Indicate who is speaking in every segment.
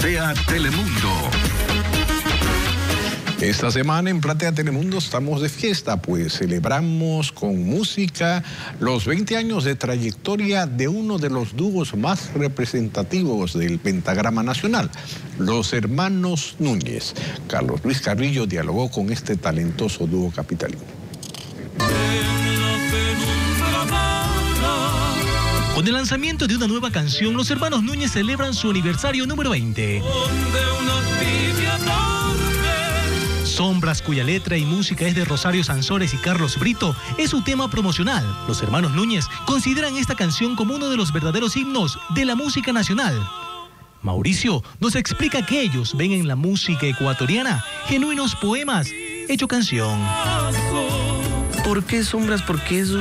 Speaker 1: Platea Telemundo.
Speaker 2: Esta semana en Platea Telemundo estamos de fiesta, pues celebramos con música los 20 años de trayectoria de uno de los dúos más representativos del pentagrama nacional, los hermanos Núñez. Carlos Luis Carrillo dialogó con este talentoso dúo capitalino.
Speaker 3: Con el lanzamiento de una nueva canción, los hermanos Núñez celebran su aniversario número 20. Sombras, cuya letra y música es de Rosario Sansores y Carlos Brito, es su tema promocional. Los hermanos Núñez consideran esta canción como uno de los verdaderos himnos de la música nacional. Mauricio nos explica que ellos ven en la música ecuatoriana genuinos poemas hecho canción.
Speaker 4: ¿Por qué sombras? Porque ese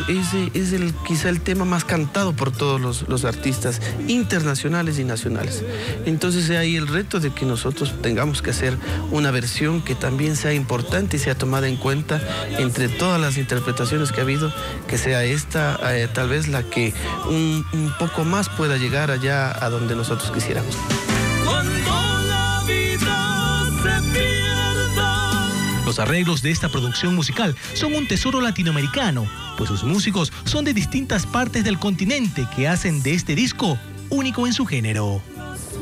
Speaker 4: es el, quizá el tema más cantado por todos los, artistas internacionales y nacionales. Entonces ahí el reto de que nosotros tengamos que hacer una versión que también sea importante y sea tomada en cuenta entre todas las interpretaciones que ha habido, que sea esta eh, tal vez la que un poco más pueda llegar allá a donde nosotros quisiéramos.
Speaker 3: Los arreglos de esta producción musical son un tesoro latinoamericano, pues sus músicos son de distintas partes del continente que hacen de este disco único en su género.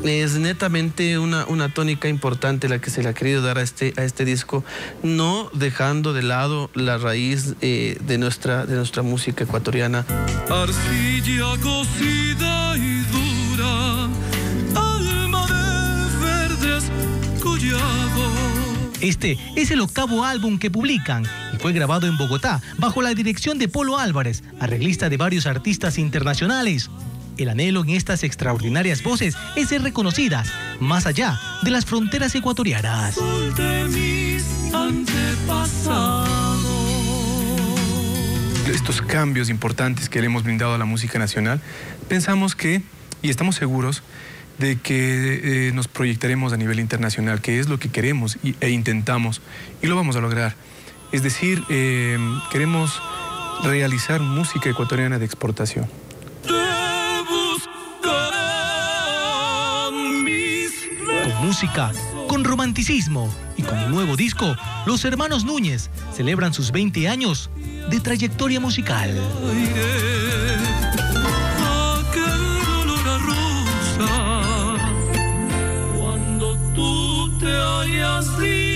Speaker 4: Es netamente una, una tónica importante la que se le ha querido dar a este, a este disco, no dejando de lado la raíz eh, de, nuestra, de nuestra música ecuatoriana.
Speaker 5: Arcilla cocida y dura, alma de verdes
Speaker 3: este es el octavo álbum que publican y fue grabado en Bogotá bajo la dirección de Polo Álvarez, arreglista de varios artistas internacionales. El anhelo en estas extraordinarias voces es ser reconocidas más allá de las fronteras ecuatorianas.
Speaker 6: Estos cambios importantes que le hemos brindado a la música nacional, pensamos que, y estamos seguros, de que eh, nos proyectaremos a nivel internacional, que es lo que queremos e intentamos, y lo vamos a lograr. Es decir, eh, queremos realizar música ecuatoriana de exportación.
Speaker 3: Con música, con romanticismo y con un nuevo disco, los hermanos Núñez celebran sus 20 años de trayectoria musical.
Speaker 5: Dios libre.